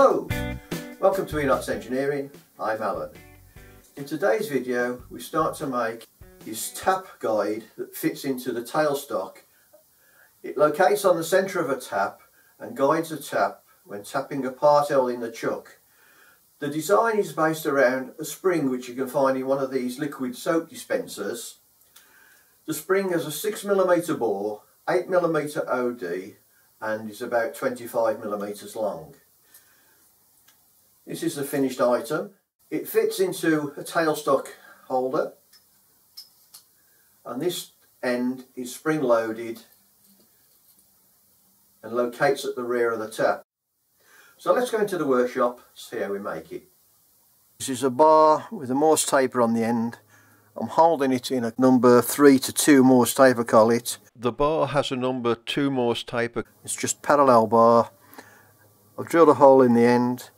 Hello, welcome to Enots Engineering, I'm Alan. In today's video we start to make this tap guide that fits into the tailstock. It locates on the centre of a tap and guides a tap when tapping a part L in the chuck. The design is based around a spring which you can find in one of these liquid soap dispensers. The spring has a 6mm bore, 8mm OD and is about 25mm long. This is the finished item. It fits into a tailstock holder and this end is spring loaded and locates at the rear of the tap. So let's go into the workshop see how we make it. This is a bar with a Morse taper on the end. I'm holding it in a number 3 to 2 Morse taper collet. The bar has a number 2 Morse taper. It's just parallel bar. I've drilled a hole in the end.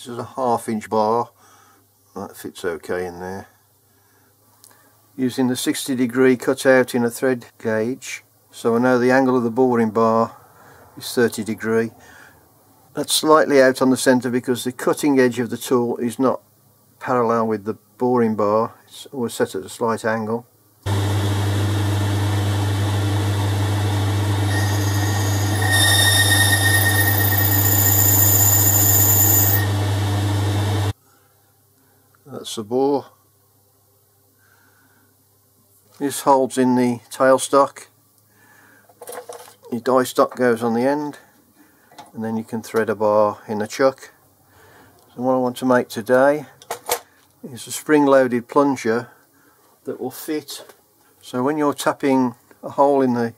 This is a half inch bar, that fits okay in there. Using the 60 degree cutout in a thread gauge, so I know the angle of the boring bar is 30 degree. That's slightly out on the centre because the cutting edge of the tool is not parallel with the boring bar, it's always set at a slight angle. That's the bore. This holds in the tailstock. Your die stock goes on the end and then you can thread a bar in the chuck. So what I want to make today is a spring loaded plunger that will fit so when you're tapping a hole in the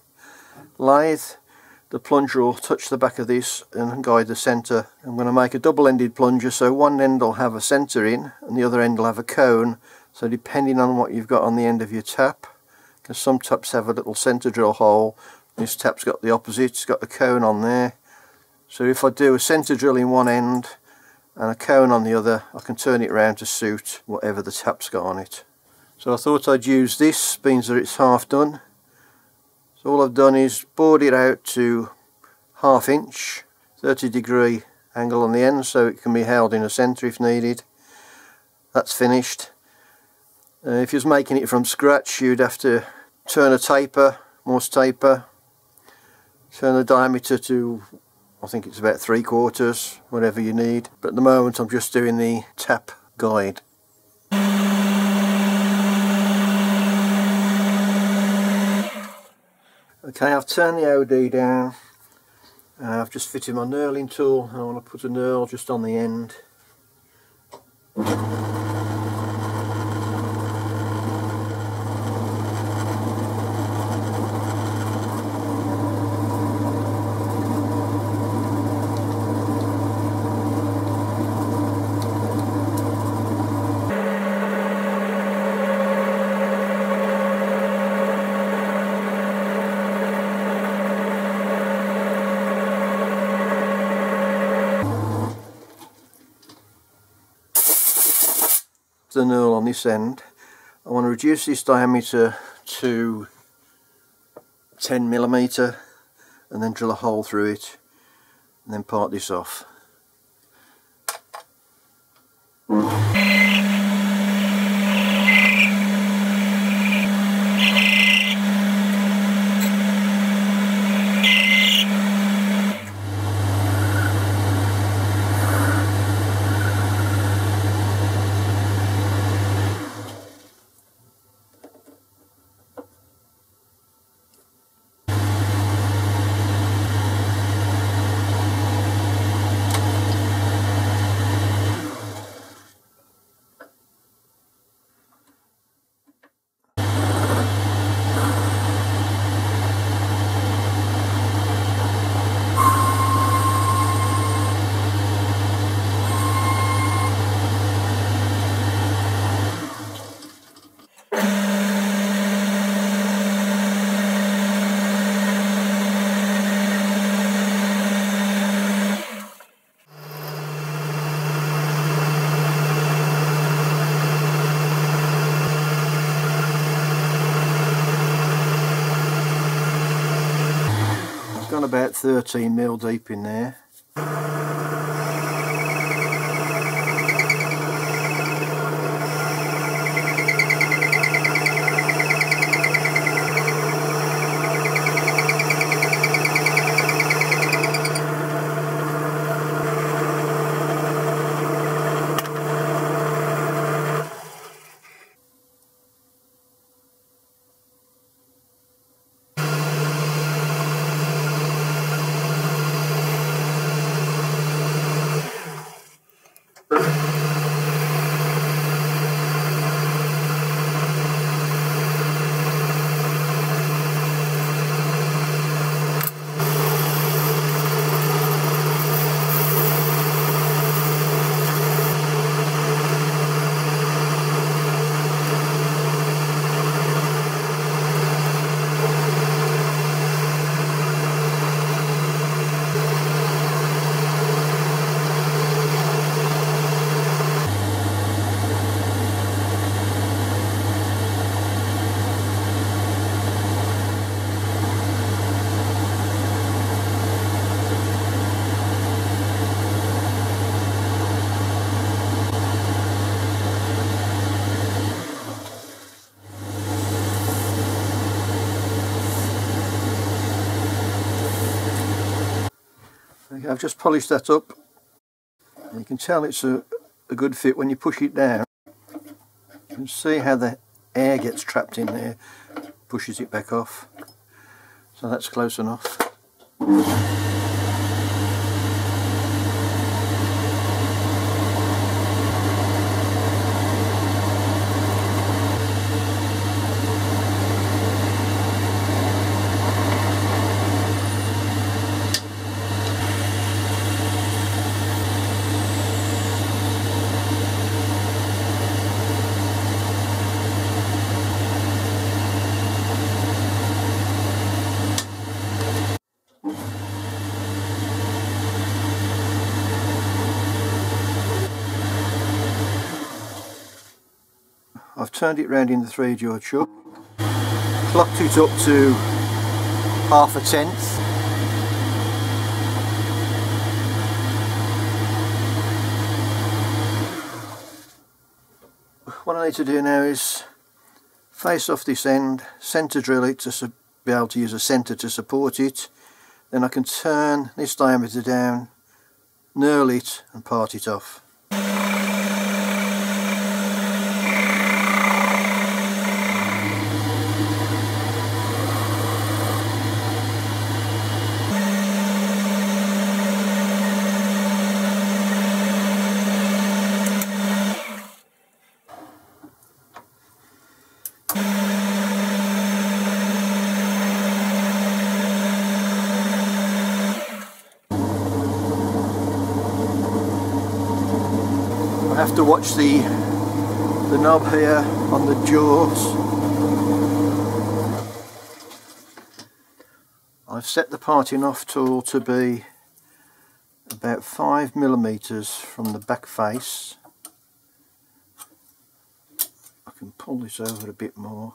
lathe the plunger will touch the back of this and guide the centre. I'm going to make a double-ended plunger so one end will have a centre in and the other end will have a cone so depending on what you've got on the end of your tap because some taps have a little centre drill hole this tap's got the opposite, it's got a cone on there so if I do a centre drill in one end and a cone on the other I can turn it around to suit whatever the tap's got on it. So I thought I'd use this, being that it's half done so all I've done is bored it out to half inch, 30 degree angle on the end so it can be held in the centre if needed. That's finished. Uh, if you was making it from scratch you'd have to turn a taper, Morse taper, turn the diameter to I think it's about three quarters, whatever you need. But at the moment I'm just doing the tap guide. Okay, I've turned the OD down. Uh, I've just fitted my knurling tool I want to put a knurl just on the end. The knurl on this end. I want to reduce this diameter to 10 millimeter and then drill a hole through it and then part this off. About 13 mil deep in there. I've just polished that up. And you can tell it's a, a good fit when you push it down. You can see how the air gets trapped in there, pushes it back off. So that's close enough. Turned it round in the three jaw chuck, clocked it up to half a tenth. What I need to do now is face off this end, centre drill it to be able to use a centre to support it. Then I can turn this diameter down, knurl it and part it off. Have to watch the the knob here on the jaws. I've set the parting off tool to be about 5 millimeters from the back face. I can pull this over a bit more.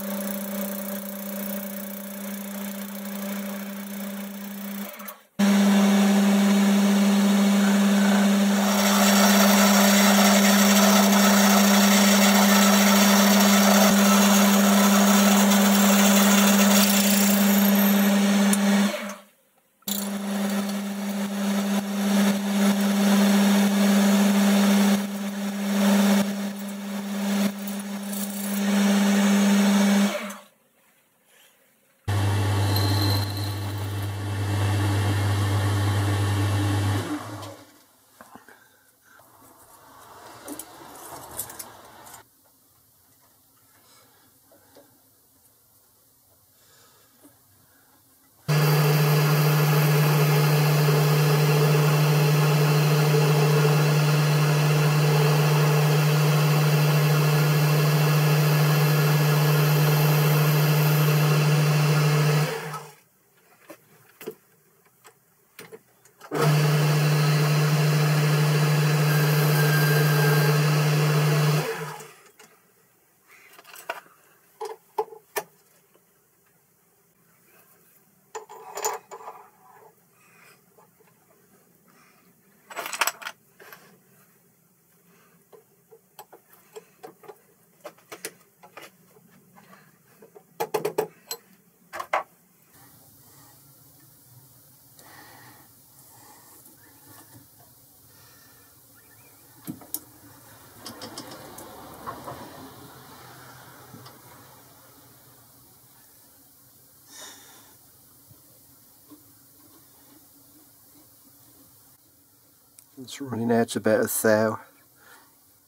It's running out about a thou.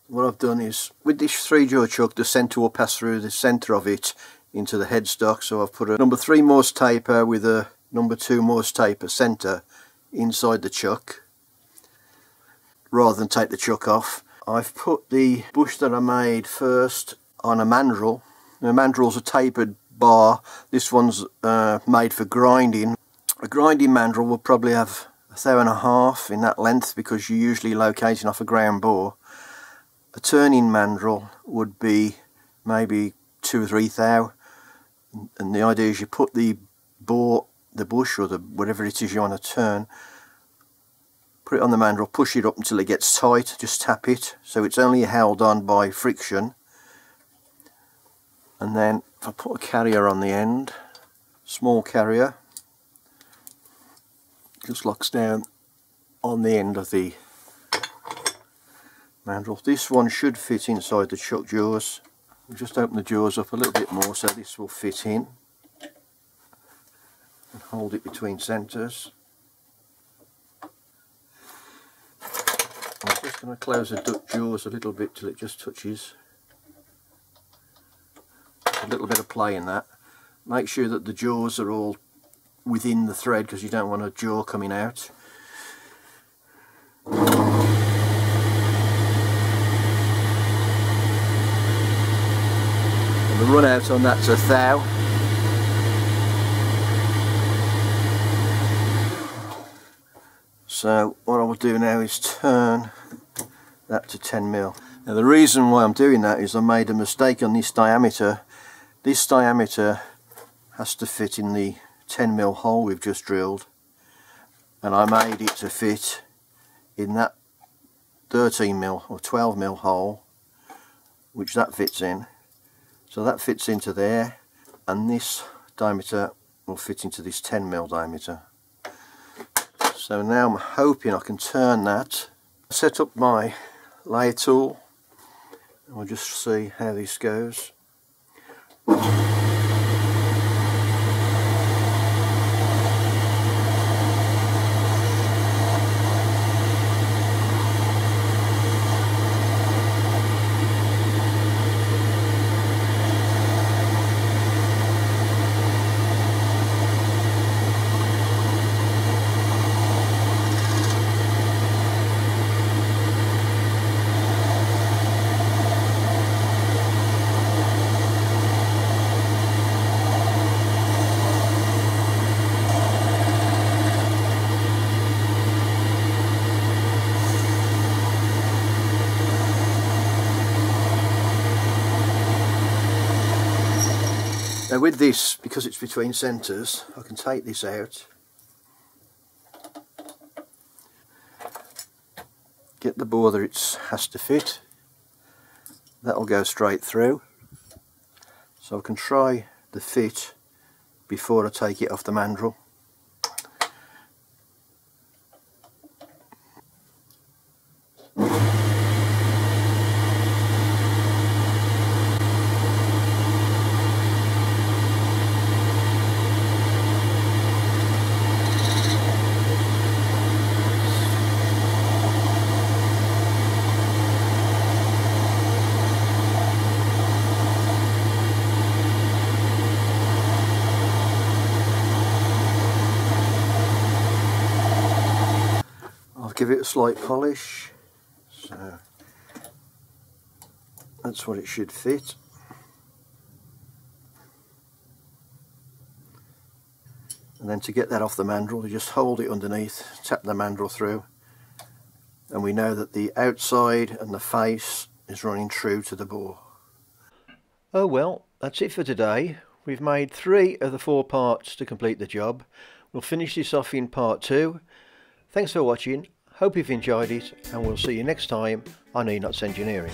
What I've done is, with this 3 jaw chuck, the centre will pass through the centre of it into the headstock. So I've put a number 3 Morse taper with a number 2 Morse taper centre inside the chuck rather than take the chuck off. I've put the bush that I made first on a mandrel. The mandrel's a tapered bar. This one's uh, made for grinding. A grinding mandrel will probably have a thou and a half in that length because you're usually locating off a ground bore. A turning mandrel would be maybe two or three thou. And the idea is you put the bore, the bush or the whatever it is you want to turn put it on the mandrel, push it up until it gets tight, just tap it. So it's only held on by friction. And then if I put a carrier on the end, small carrier just locks down on the end of the mandrel. This one should fit inside the chuck jaws. We'll just open the jaws up a little bit more so this will fit in and hold it between centres. I'm just going to close the chuck jaws a little bit till it just touches. A little bit of play in that. Make sure that the jaws are all within the thread because you don't want a jaw coming out. And the run out on that's a thou. So what I will do now is turn that to 10 mil. Now the reason why I'm doing that is I made a mistake on this diameter. This diameter has to fit in the 10 mil hole we've just drilled and I made it to fit in that 13 mil or 12 mil hole which that fits in. So that fits into there and this diameter will fit into this 10 mil diameter. So now I'm hoping I can turn that. Set up my layer tool and we'll just see how this goes with this, because it's between centres, I can take this out, get the bore that it has to fit, that'll go straight through, so I can try the fit before I take it off the mandrel. Give it a slight polish. So that's what it should fit. And then to get that off the mandrel you just hold it underneath tap the mandrel through. And we know that the outside and the face is running true to the bore. Oh well that's it for today. We've made three of the four parts to complete the job. We'll finish this off in part two. Thanks for watching hope you've enjoyed it and we'll see you next time on Enots Engineering.